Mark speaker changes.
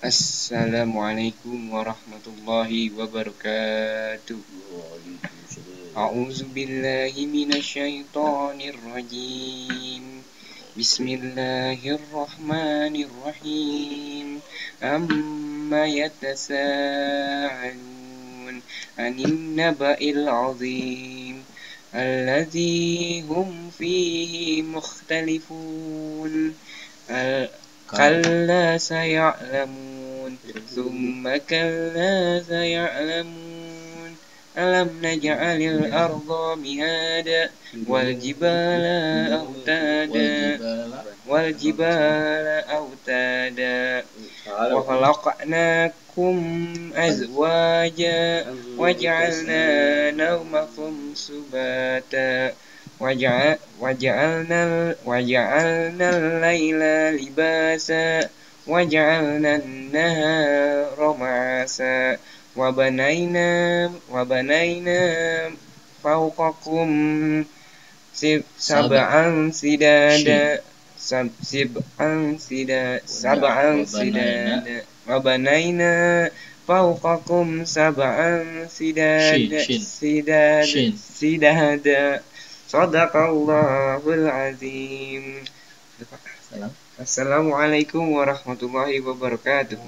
Speaker 1: Assalamualaikum warahmatullahi wabarakatuh. أعوذ بالله من الشيطان الرجيم بسم الله الرحمن الرحيم أما يتساءلون عن النبأ العظيم الذي هم فيه مختلفون kalla sayalamun thumma kalla sayalamun. Alam naj'alil arda mihada wal jibala autada wal jibala autada wa khalaqnakum azwaja waj'alna nawmakum subata. وجعلنا وجعلنا الليل لباسا وجعلنا النهار معاسا وبنينا وبنينا فوقكم سبعا سدادا سبعا سدادا سبعا سدادا وبنينا فوقكم سبعا سدادا سدادا سدادا صدق الله العظيم. السلام. عليكم
Speaker 2: ورحمة
Speaker 1: الله وبركاته.